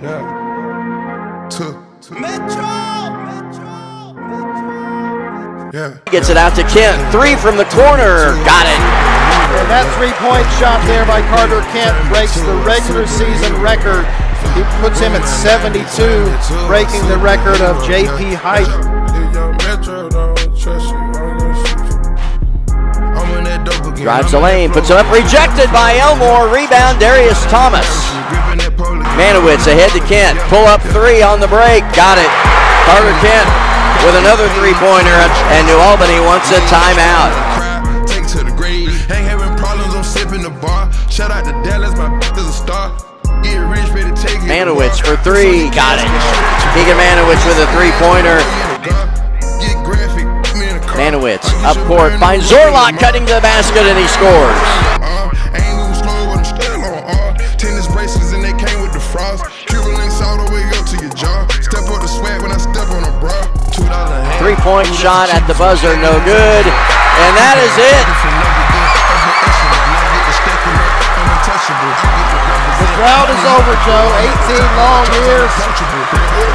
Yeah. Two. Metro! Metro! Metro! Yeah. Gets it out to Kent. Three from the corner. Got it. And that three-point shot there by Carter Kent breaks the regular season record. He puts him at 72, breaking the record of J.P. Height. If young Metro don't trust you, I'm gonna shoot you. I'm in that dope again. Drives the lane. that Puts it up. Rejected by Elmore. Rebound Darius Thomas. Manowitz ahead to Kent. Pull up three on the break. Got it. Carter Kent with another three-pointer, and New Albany wants a timeout. Take to the grave. Ain't having problems, I'm sipping the bar. Shout out to Dallas, my is a star. Get rich, better take it. Manowitz for three. Got it. Keegan Manowitz with a three-pointer. Get graphic, me in the car. Manowitz up court. burn Finds the shit Zorlot in my- cutting to the basket, and he scores. Three-point shot at the buzzer, no good. And that is it. The drought is over, Joe. 18 long years.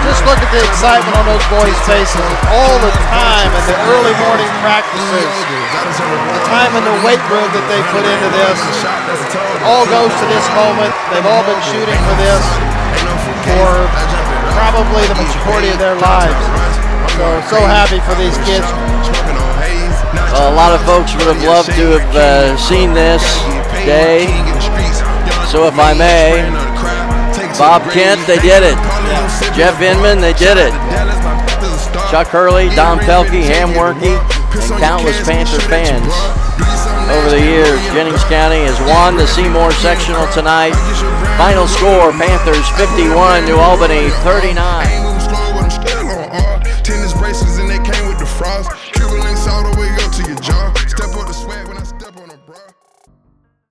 Just look at the excitement on those boys' faces. All the time in the early morning practices, the time in the weight room that they put into this, all goes to this moment. They've all been shooting for this for probably the majority of their lives. So, happy for these kids. A lot of folks would have loved to have uh, seen this day. So if I may, Bob Kent, they did it. Jeff Inman, they did it. Chuck Hurley, Don Pelkey, Ham Workey, and countless Panther fans over the years. Jennings County has won the Seymour sectional tonight. Final score Panthers 51, New Albany 39.